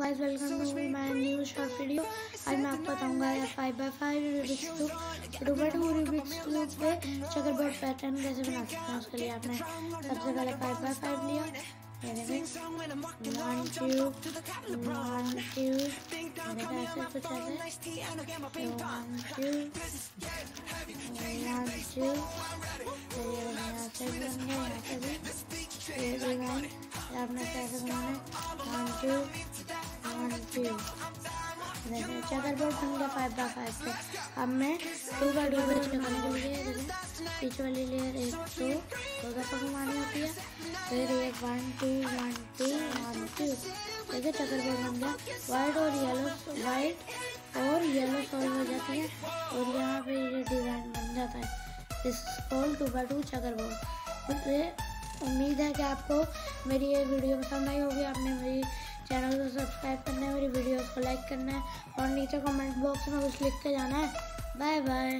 Guys welcome to my new short video आज मैं आपको बताऊँगा यार five by five Rubik's cube रूबर to Rubik's cube पे चकर पैटर्न कैसे बना सकते हैं उसके लिए आपने सबसे पहले फाइव बाई फाइव लिया। ये वन क्यूब वन देखा ऐसे कुछ ऐसे वन क्यूब वन फिर यहाँ बन गया, यहाँ से भी। ये आपने कैसे बनाना है? वन क्यूब चकर बोर्ड बन गया फाइव बाई फाइव पे अब मैं टू बाई टू बच लगाने के लिए पीछे वाली लेयर एक दो दो दफ़ा घुमानी होती है। फिर एक one two one two one two देखिए चकर बोर्ड बन गया वाइट और येलो वाइट और येलो सॉल्व हो जाती है। और यहाँ पे ये डिज़ाइन बन जाता है। इस call two by two checker board उम्मीद है कि आपको मेरी ये वीडियो पसंद आई होगी। आपने मेरी चैनल को सब्सक्राइब करना है, मेरी वीडियोस को लाइक करना है और नीचे कमेंट बॉक्स में कुछ लिख के जाना है। Bye bye